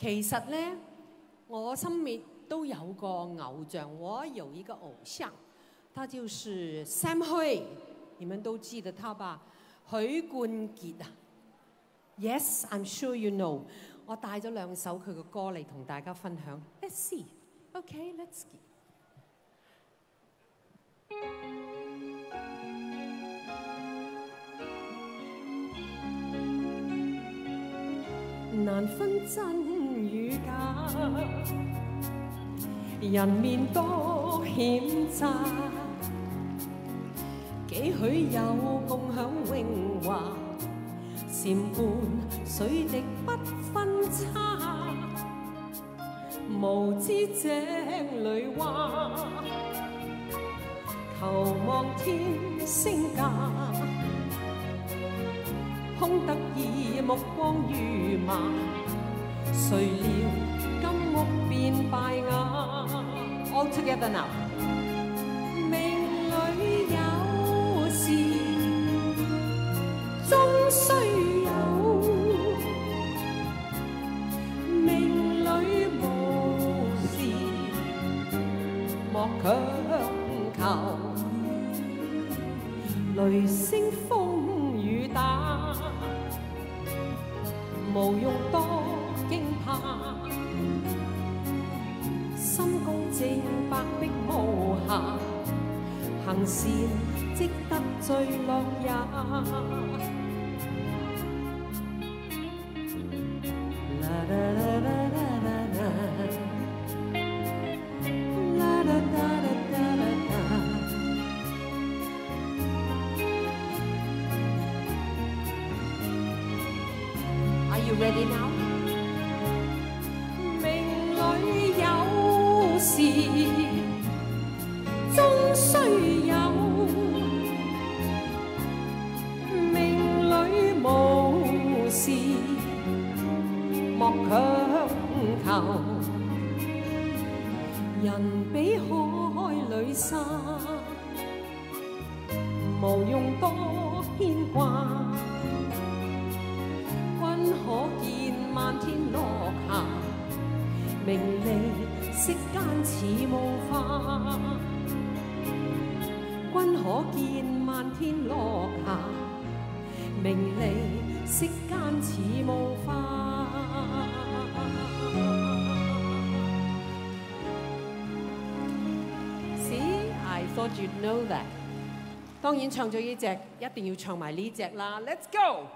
其實咧，我心面都有個偶像，我有一個偶像，他就是 Sam Hui，你們都知得他吧？許冠傑啊，Yes，I'm sure you know。我帶咗兩首佢嘅歌嚟同大家分享。Let's see，OK，let's、難分真假，人面多险诈，几许有共享荣华，禅伴水滴不分差，无知井里蛙，求望天升价。空得意目光如麻， 谁料金屋变败瓦。All together now。命里有时终须有，命里无时莫强求。雷声风雨打。无用多惊怕， 心公正白璧无瑕，行善积得最乐也。啦啦啦啦啦啦啦，啦啦啦啦啦啦。Are you ready now？ 莫强求。人比海里沙，无用多牵挂。君可见漫天落霞，名利息间似雾化。君可见漫天落霞，名利 色間似霧化。See, I thought you'd know that。当然唱咗呢只，一定要唱埋呢只啦。Let's go！